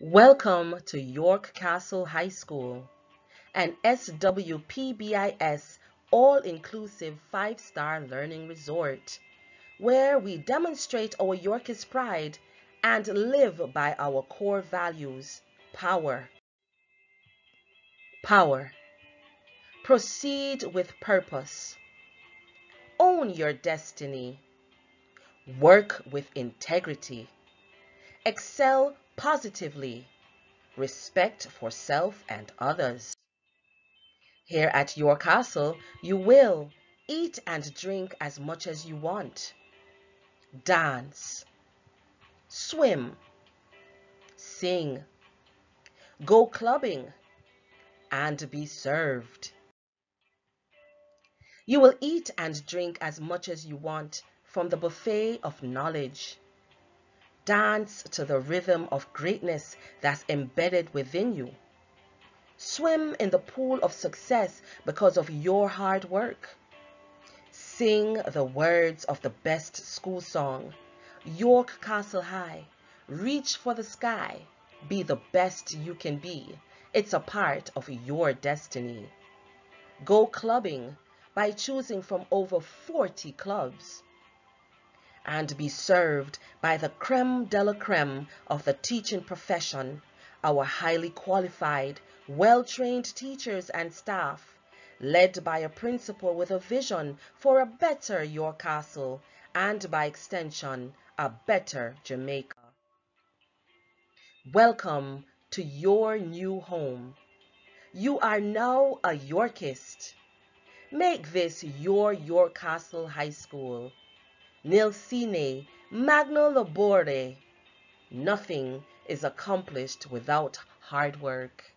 Welcome to York Castle High School, an SWPBIS all-inclusive five-star learning resort, where we demonstrate our Yorkist pride and live by our core values, power. Power. Proceed with purpose. Own your destiny. Work with integrity. Excel positively, respect for self and others. Here at York Castle, you will eat and drink as much as you want, dance, swim, sing, go clubbing, and be served. You will eat and drink as much as you want from the buffet of knowledge Dance to the rhythm of greatness that's embedded within you. Swim in the pool of success because of your hard work. Sing the words of the best school song. York Castle High. Reach for the sky. Be the best you can be. It's a part of your destiny. Go clubbing by choosing from over 40 clubs and be served by the creme de la creme of the teaching profession, our highly qualified, well-trained teachers and staff, led by a principal with a vision for a better York Castle and by extension, a better Jamaica. Welcome to your new home. You are now a Yorkist. Make this your York Castle High School nil sine magno labore. Nothing is accomplished without hard work.